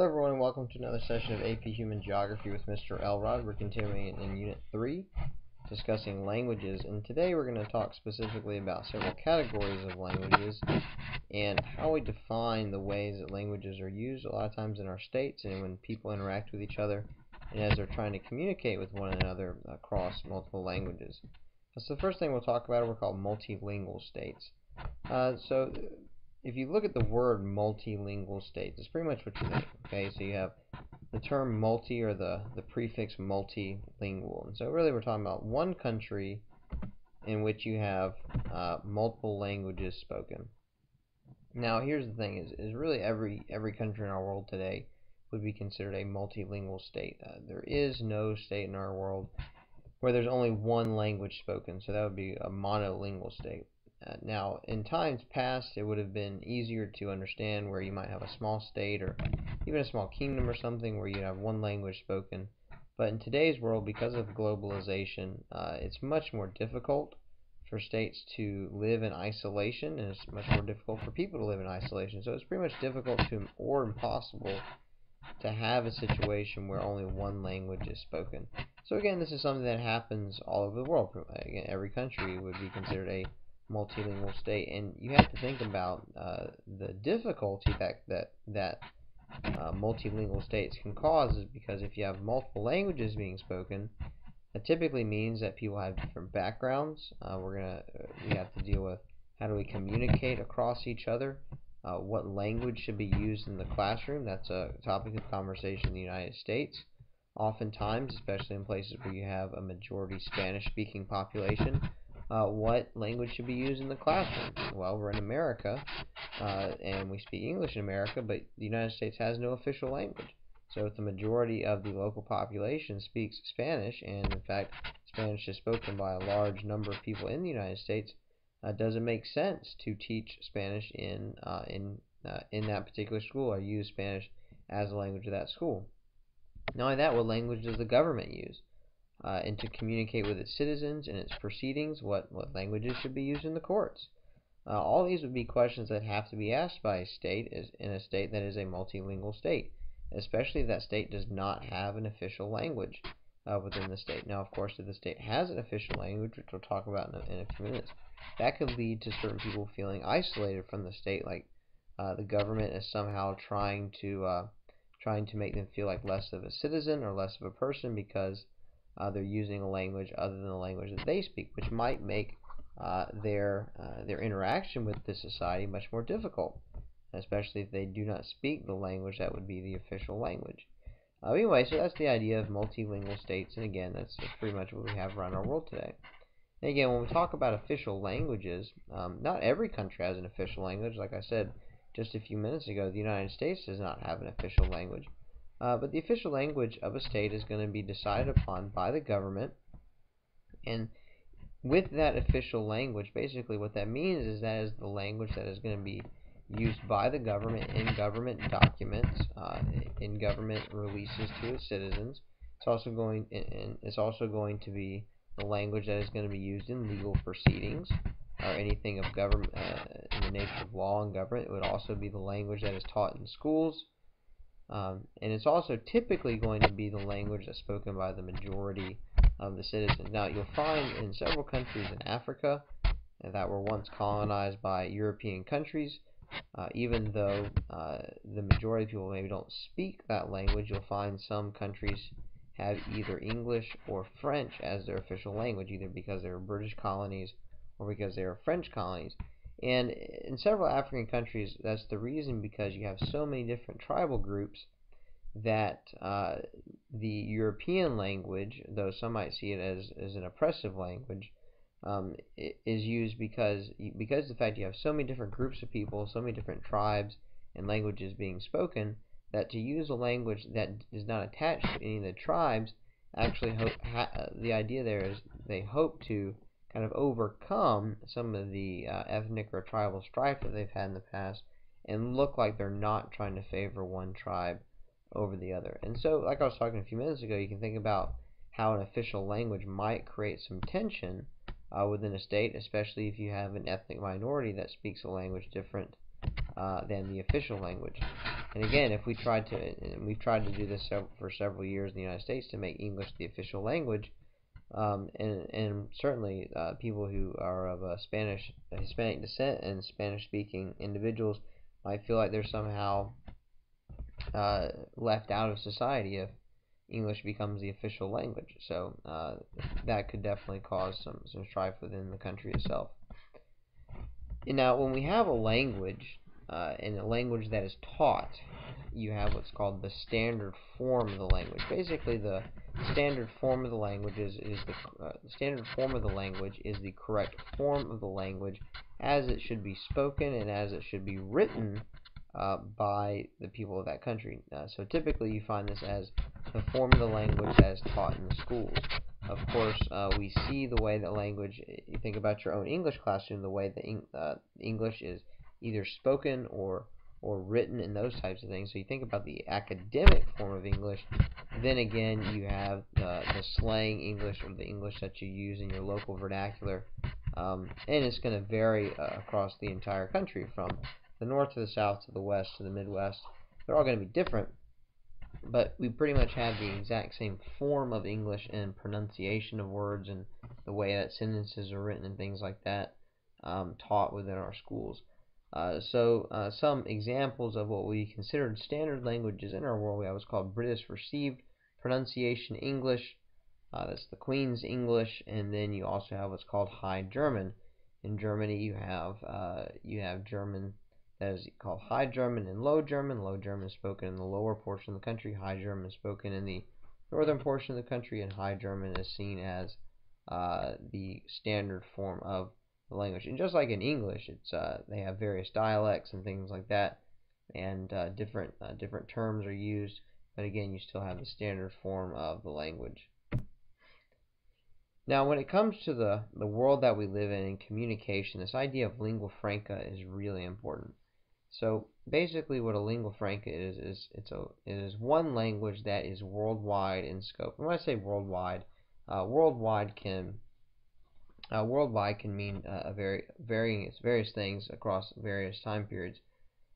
Hello everyone and welcome to another session of AP Human Geography with Mr. Elrod. We're continuing in Unit 3, discussing languages, and today we're going to talk specifically about several categories of languages and how we define the ways that languages are used a lot of times in our states and when people interact with each other and as they're trying to communicate with one another across multiple languages. So the first thing we'll talk about are called multilingual states. Uh, so if you look at the word multilingual states, it's pretty much what you think. Okay, so you have the term multi or the, the prefix multilingual. And so really we're talking about one country in which you have uh, multiple languages spoken. Now here's the thing is, is really every every country in our world today would be considered a multilingual state. Uh, there is no state in our world where there's only one language spoken, so that would be a monolingual state. Uh, now, in times past, it would have been easier to understand where you might have a small state or even a small kingdom or something where you have one language spoken. But in today's world, because of globalization, uh, it's much more difficult for states to live in isolation, and it's much more difficult for people to live in isolation. So it's pretty much difficult to, or impossible, to have a situation where only one language is spoken. So again, this is something that happens all over the world. Again, every country would be considered a multilingual state, and you have to think about uh, the difficulty that that that uh, multilingual states can cause is because if you have multiple languages being spoken, that typically means that people have different backgrounds. Uh, we're gonna we have to deal with how do we communicate across each other. Uh, what language should be used in the classroom? That's a topic of conversation in the United States. Oftentimes, especially in places where you have a majority Spanish-speaking population, uh, what language should be used in the classroom. Well, we're in America, uh, and we speak English in America, but the United States has no official language. So if the majority of the local population speaks Spanish, and in fact Spanish is spoken by a large number of people in the United States, uh, does it make sense to teach Spanish in uh, in uh, in that particular school or use Spanish as a language of that school? Not only that, what language does the government use? Uh, and to communicate with its citizens and its proceedings, what, what languages should be used in the courts. Uh, all these would be questions that have to be asked by a state is, in a state that is a multilingual state, especially if that state does not have an official language uh, within the state. Now, of course, if the state has an official language, which we'll talk about in a, in a few minutes, that could lead to certain people feeling isolated from the state, like uh, the government is somehow trying to uh, trying to make them feel like less of a citizen or less of a person because uh, they're using a language other than the language that they speak, which might make uh, their uh, their interaction with the society much more difficult, especially if they do not speak the language that would be the official language. Uh, anyway, so that's the idea of multilingual states, and again, that's, that's pretty much what we have around our world today. And again, when we talk about official languages, um, not every country has an official language. Like I said just a few minutes ago, the United States does not have an official language. Uh, but the official language of a state is going to be decided upon by the government. And with that official language, basically what that means is that is the language that is going to be used by the government in government documents, uh, in government releases to its citizens. It's also going and it's also going to be the language that is going to be used in legal proceedings or anything of government uh, in the nature of law and government. It would also be the language that is taught in schools um, and it's also typically going to be the language that's spoken by the majority of the citizens. Now, you'll find in several countries in Africa that were once colonized by European countries, uh, even though uh, the majority of people maybe don't speak that language, you'll find some countries have either English or French as their official language, either because they were British colonies or because they were French colonies. And in several African countries, that's the reason because you have so many different tribal groups that uh, the European language, though some might see it as, as an oppressive language, um, is used because because the fact you have so many different groups of people, so many different tribes and languages being spoken, that to use a language that is not attached to any of the tribes, actually hope, the idea there is they hope to kind of overcome some of the uh, ethnic or tribal strife that they've had in the past and look like they're not trying to favor one tribe over the other. And so, like I was talking a few minutes ago, you can think about how an official language might create some tension uh, within a state, especially if you have an ethnic minority that speaks a language different uh, than the official language. And again, if we tried to, we've tried to do this for several years in the United States to make English the official language, um, and, and certainly uh, people who are of a Spanish, Hispanic descent and Spanish-speaking individuals might feel like they're somehow uh, left out of society if English becomes the official language. So uh, that could definitely cause some, some strife within the country itself. And now, when we have a language, uh, and a language that is taught, you have what's called the standard form of the language. Basically, the standard form of the language is, the, uh, standard form of the language is the correct form of the language as it should be spoken and as it should be written uh, by the people of that country. Uh, so typically you find this as the form of the language as taught in the schools. Of course, uh, we see the way that language, you think about your own English classroom, the way that uh, English is either spoken or or written and those types of things. So you think about the academic form of English, then again you have the, the slang English or the English that you use in your local vernacular. Um, and it's going to vary uh, across the entire country from the north to the south to the west to the Midwest. They're all going to be different, but we pretty much have the exact same form of English and pronunciation of words and the way that sentences are written and things like that um, taught within our schools. Uh, so uh, some examples of what we considered standard languages in our world, we what's called British Received Pronunciation English. Uh, that's the Queen's English, and then you also have what's called High German. In Germany, you have uh, you have German that is called High German and Low German. Low German is spoken in the lower portion of the country. High German is spoken in the northern portion of the country, and High German is seen as uh, the standard form of the language. And just like in English, it's uh, they have various dialects and things like that, and uh, different uh, different terms are used. But again, you still have the standard form of the language. Now, when it comes to the, the world that we live in and communication, this idea of lingua franca is really important. So basically what a lingua franca is, is it's a, it is one language that is worldwide in scope. And when I say worldwide, uh, worldwide can uh, worldwide can mean uh, a very varying various things across various time periods.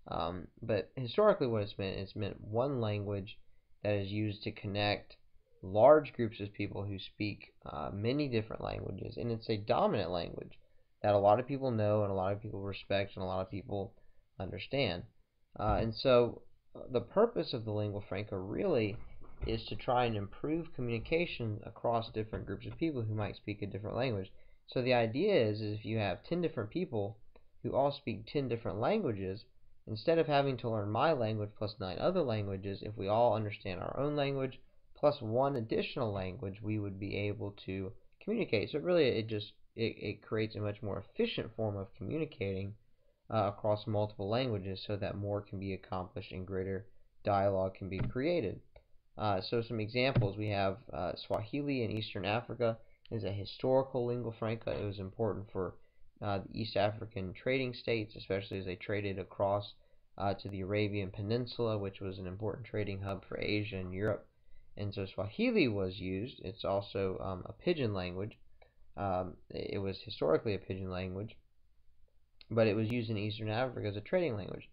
Um, but historically, what it's meant it's meant one language that is used to connect large groups of people who speak uh, many different languages, and it's a dominant language that a lot of people know and a lot of people respect and a lot of people understand. Uh, and so, uh, the purpose of the lingua franca really is to try and improve communication across different groups of people who might speak a different language. So the idea is, is if you have 10 different people who all speak 10 different languages, instead of having to learn my language plus 9 other languages, if we all understand our own language plus one additional language, we would be able to communicate. So really it just it, it creates a much more efficient form of communicating uh, across multiple languages so that more can be accomplished and greater dialogue can be created. Uh, so some examples, we have uh, Swahili in Eastern Africa is a historical lingua franca. It was important for uh, the East African trading states, especially as they traded across uh, to the Arabian Peninsula, which was an important trading hub for Asia and Europe. And so Swahili was used. It's also um, a pidgin language. Um, it was historically a pidgin language, but it was used in Eastern Africa as a trading language.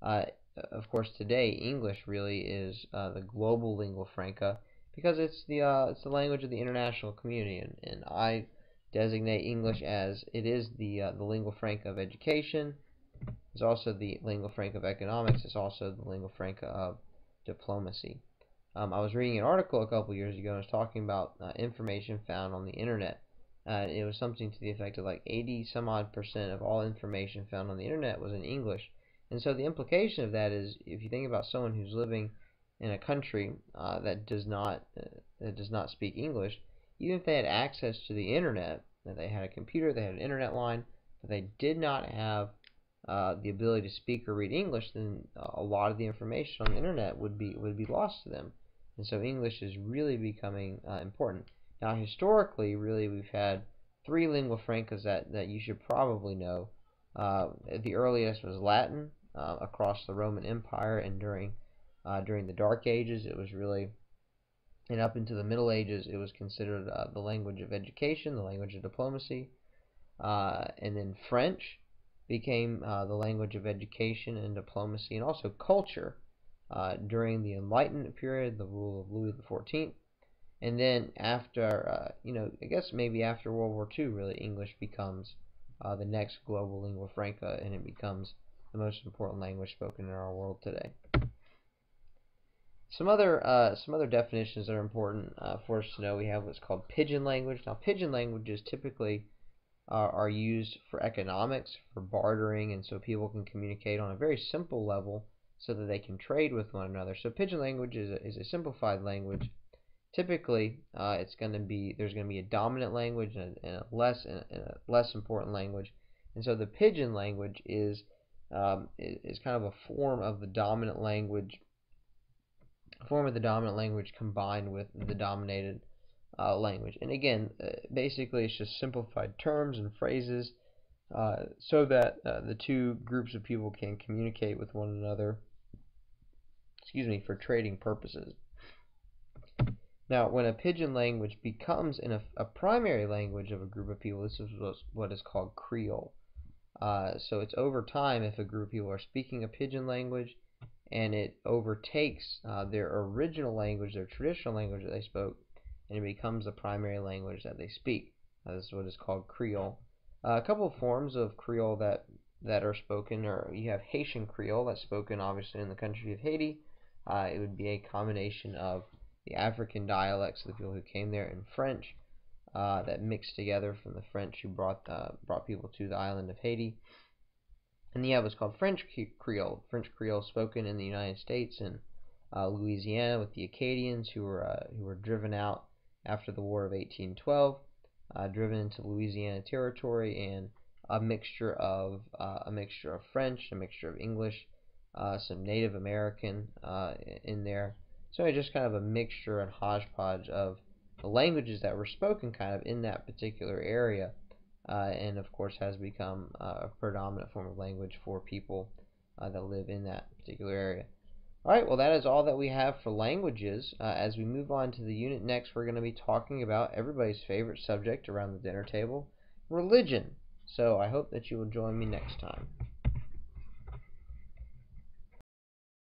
Uh, of course, today English really is uh, the global lingua franca because it's the uh, it's the language of the international community, and, and I designate English as it is the uh, the lingua franca of education. It's also the lingua franca of economics. It's also the lingua franca of diplomacy. Um, I was reading an article a couple years ago and was talking about uh, information found on the internet. Uh, it was something to the effect of like 80 some odd percent of all information found on the internet was in English. And so the implication of that is if you think about someone who's living in a country uh, that does not uh, that does not speak English, even if they had access to the internet, that they had a computer, they had an internet line, but they did not have uh, the ability to speak or read English, then a lot of the information on the internet would be would be lost to them. And so English is really becoming uh, important. Now, historically, really, we've had three lingua francas that, that you should probably know. Uh, the earliest was Latin uh, across the Roman Empire and during uh, during the Dark Ages, it was really, and up into the Middle Ages, it was considered uh, the language of education, the language of diplomacy. Uh, and then French became uh, the language of education and diplomacy, and also culture. uh, during the Enlightenment period, the rule of Louis XIV, and then after, uh, you know, I guess maybe after World War II, really, English becomes the next global lingua franca, and it becomes the most important language spoken in our world today. Some other uh, some other definitions that are important uh, for us to know. We have what's called pidgin language. Now, pidgin languages typically uh, are used for economics, for bartering, and so people can communicate on a very simple level so that they can trade with one another. So, pidgin language is a, is a simplified language. Typically, uh, it's going to be there's going to be a dominant language and a, and a less and a less important language, and so the pidgin language is um, is kind of a form of the dominant language form of the dominant language combined with the dominated uh, language. And again, uh, basically it's just simplified terms and phrases uh, so that uh, the two groups of people can communicate with one another, excuse me, for trading purposes. Now, when a pidgin language becomes a, a, primary language of a group of people, this is what is called Creole. Uh, so it's over time if a group of people are speaking a pidgin language, and it overtakes uh, their original language, their traditional language that they spoke, and it becomes the primary language that they speak. This is what is called Creole. Uh, a couple of forms of Creole that that are spoken are you have Haitian Creole that's spoken obviously in the country of Haiti. Uh, it would be a combination of the African dialects of the people who came there and French uh, that mixed together from the French who brought uh, brought people to the island of Haiti. And you have what's called French Creole, French Creole spoken in the United States and uh, Louisiana with the Acadians who were uh, who were driven out after the War of 1812, uh, driven into Louisiana territory, and a mixture of uh, a mixture of French, a mixture of English, uh, some Native American uh, in there. So just kind of a mixture and hodgepodge of the languages that were spoken kind of in that particular area uh, and of course has become uh, a predominant form of language for people uh, that live in that particular area. Alright, well that is all that we have for languages. Uh, as we move on to the unit next, we're going to be talking about everybody's favorite subject around the dinner table, religion. So I hope that you will join me next time.